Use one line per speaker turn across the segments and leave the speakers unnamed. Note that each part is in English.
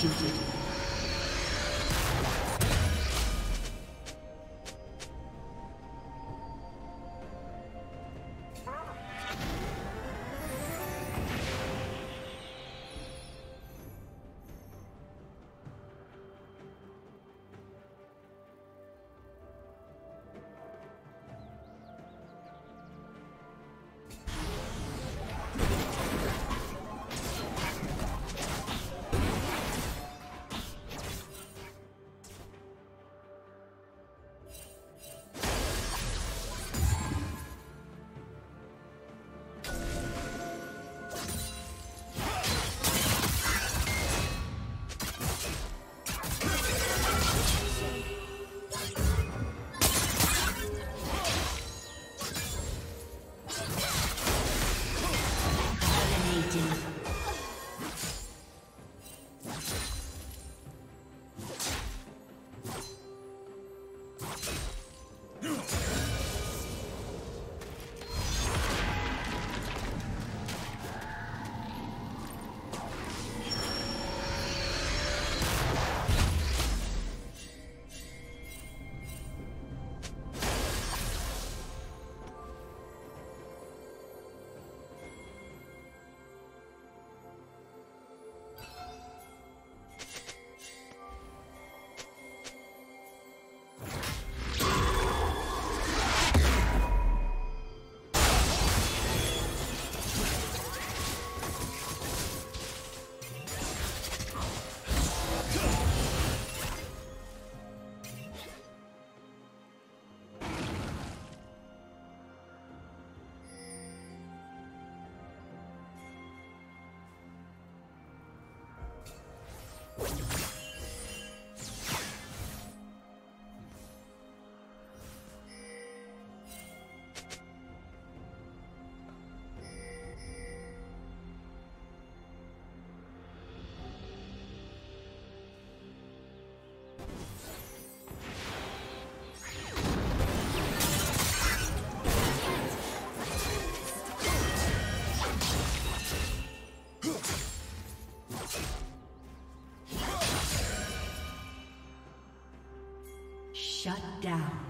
shooting. Executed. Shut down.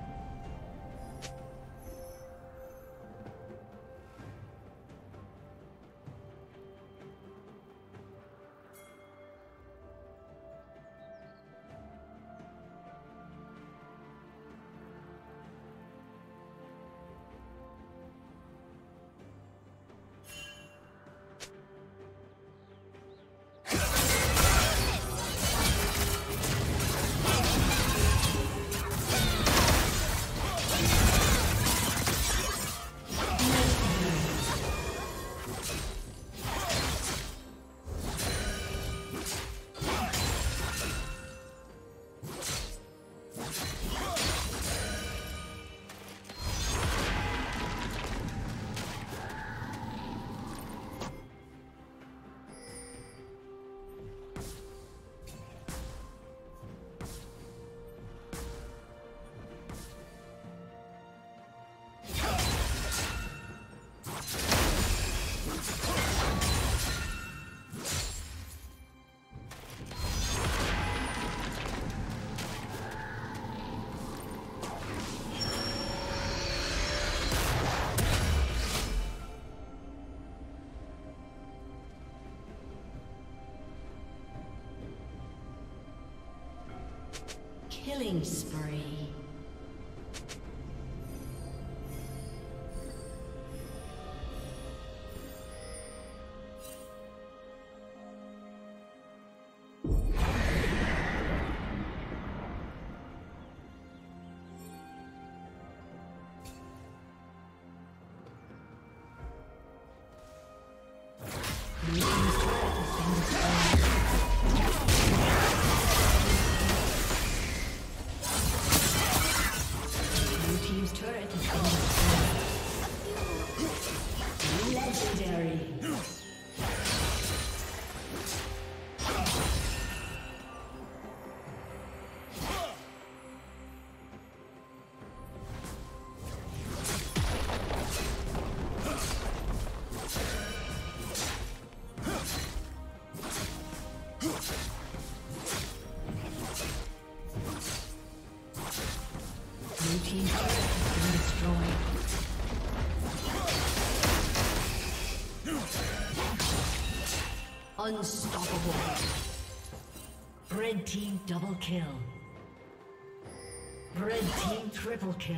Killing spree. Unstoppable. Red team double kill. Red team triple kill.